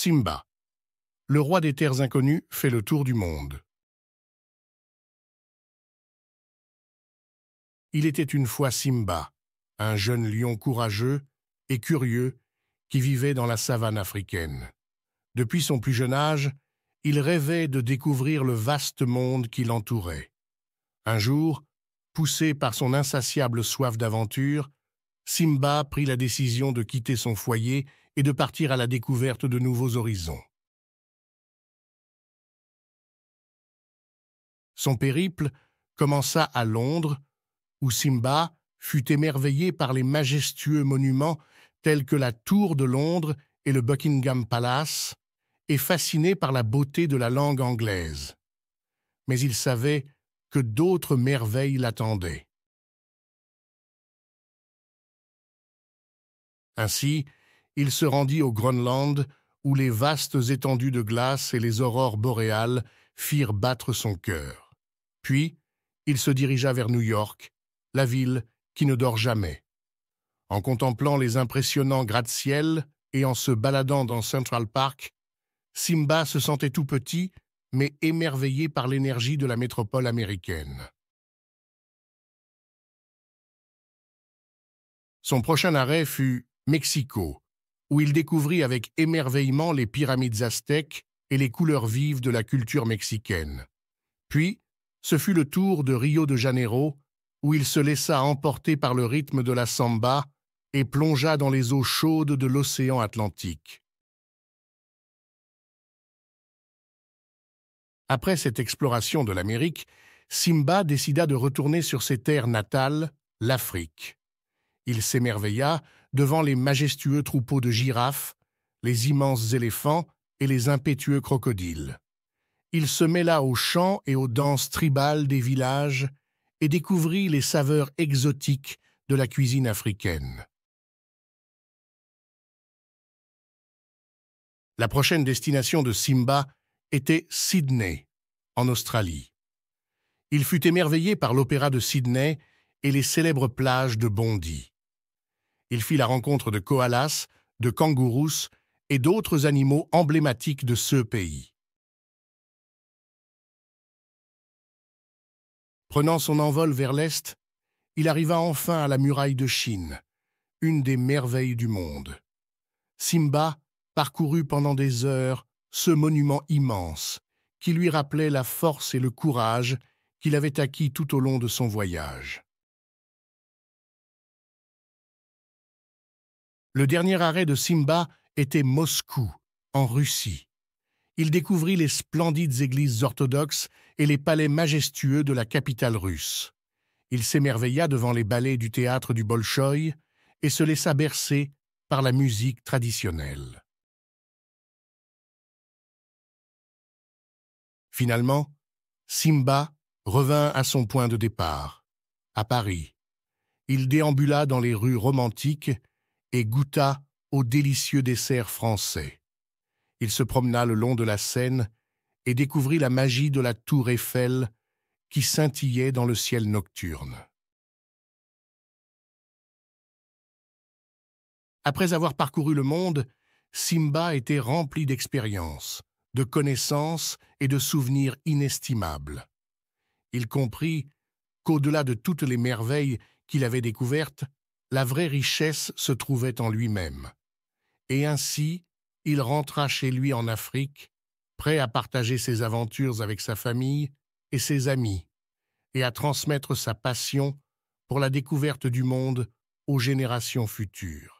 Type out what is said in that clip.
Simba. Le roi des terres inconnues fait le tour du monde. Il était une fois Simba, un jeune lion courageux et curieux qui vivait dans la savane africaine. Depuis son plus jeune âge, il rêvait de découvrir le vaste monde qui l'entourait. Un jour, poussé par son insatiable soif d'aventure, Simba prit la décision de quitter son foyer et de partir à la découverte de nouveaux horizons. Son périple commença à Londres, où Simba fut émerveillé par les majestueux monuments tels que la Tour de Londres et le Buckingham Palace, et fasciné par la beauté de la langue anglaise. Mais il savait que d'autres merveilles l'attendaient. Ainsi, il se rendit au Groenland, où les vastes étendues de glace et les aurores boréales firent battre son cœur. Puis, il se dirigea vers New York, la ville qui ne dort jamais. En contemplant les impressionnants gratte-ciel et en se baladant dans Central Park, Simba se sentait tout petit, mais émerveillé par l'énergie de la métropole américaine. Son prochain arrêt fut Mexico, où il découvrit avec émerveillement les pyramides aztèques et les couleurs vives de la culture mexicaine. Puis, ce fut le tour de Rio de Janeiro, où il se laissa emporter par le rythme de la samba et plongea dans les eaux chaudes de l'océan Atlantique. Après cette exploration de l'Amérique, Simba décida de retourner sur ses terres natales, l'Afrique. Il s'émerveilla devant les majestueux troupeaux de girafes, les immenses éléphants et les impétueux crocodiles. Il se mêla aux chants et aux danses tribales des villages et découvrit les saveurs exotiques de la cuisine africaine. La prochaine destination de Simba était Sydney, en Australie. Il fut émerveillé par l'opéra de Sydney et les célèbres plages de Bondy. Il fit la rencontre de koalas, de kangourous et d'autres animaux emblématiques de ce pays. Prenant son envol vers l'est, il arriva enfin à la muraille de Chine, une des merveilles du monde. Simba parcourut pendant des heures ce monument immense qui lui rappelait la force et le courage qu'il avait acquis tout au long de son voyage. Le dernier arrêt de Simba était Moscou, en Russie. Il découvrit les splendides églises orthodoxes et les palais majestueux de la capitale russe. Il s'émerveilla devant les ballets du théâtre du Bolchoï et se laissa bercer par la musique traditionnelle. Finalement, Simba revint à son point de départ, à Paris. Il déambula dans les rues romantiques et goûta aux délicieux desserts français. Il se promena le long de la Seine et découvrit la magie de la tour Eiffel qui scintillait dans le ciel nocturne. Après avoir parcouru le monde, Simba était rempli d'expériences de connaissances et de souvenirs inestimables. Il comprit qu'au-delà de toutes les merveilles qu'il avait découvertes, la vraie richesse se trouvait en lui-même. Et ainsi, il rentra chez lui en Afrique, prêt à partager ses aventures avec sa famille et ses amis, et à transmettre sa passion pour la découverte du monde aux générations futures.